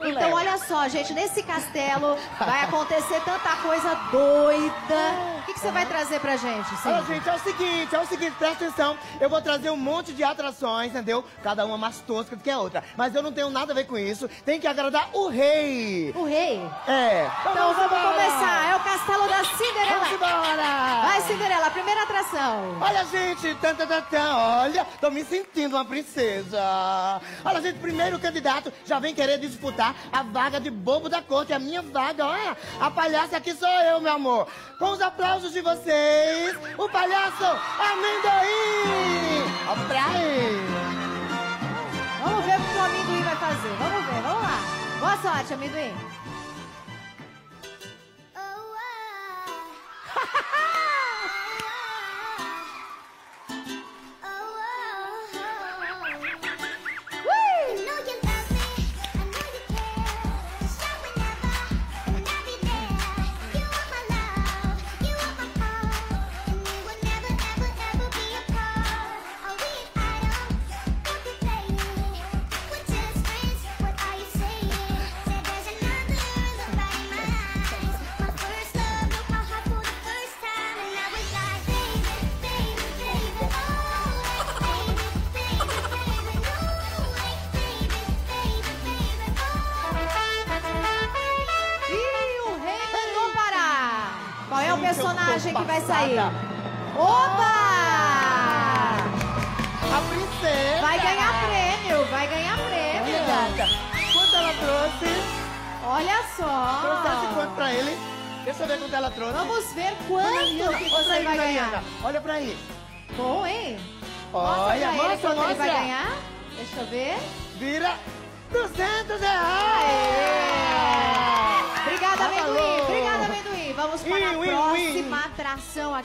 Então, olha só, gente, nesse castelo vai acontecer tanta coisa doida. O que, que você vai trazer pra gente, Olha, Cíntia? gente, é o seguinte, é o seguinte, presta atenção. Eu vou trazer um monte de atrações, entendeu? Cada uma mais tosca do que a outra. Mas eu não tenho nada a ver com isso. Tem que agradar o rei. O rei? É. Então vamos embora. começar. É o castelo da Vamos Cinderela. embora. Cinderela, a primeira atração. Olha, gente, tan, tan, olha, tô me sentindo uma princesa. Olha, gente, primeiro candidato já vem querer disputar a vaga de bobo da corte, a minha vaga, olha. A palhaça aqui sou eu, meu amor. Com os aplausos de vocês, o palhaço Amendoim. Ó pra. Vamos ver o que o amendoim vai fazer. Vamos ver, vamos lá. Boa sorte, amendoim. Personagem que vai sair? Opa! A princesa. Vai ganhar prêmio, vai ganhar prêmio. gata, quanto ela trouxe? Olha só. quanto pra ele? Deixa eu ver quanto ela trouxe. Vamos ver Mariana, quanto que você aí, vai Mariana. ganhar. Olha pra aí. Bom, hein? Mostra Olha, ele mostra, quanto ele vai mostra. ganhar. Deixa eu ver. Vira 200 reais. Para a próxima atração aqui.